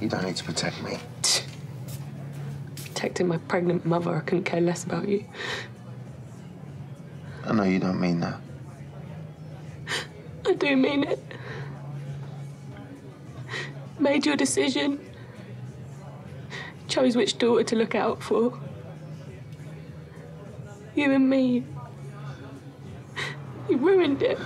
You don't need to protect me. Protecting my pregnant mother, I couldn't care less about you. I know you don't mean that. I do mean it. Made your decision. Chose which daughter to look out for. You and me. You ruined it.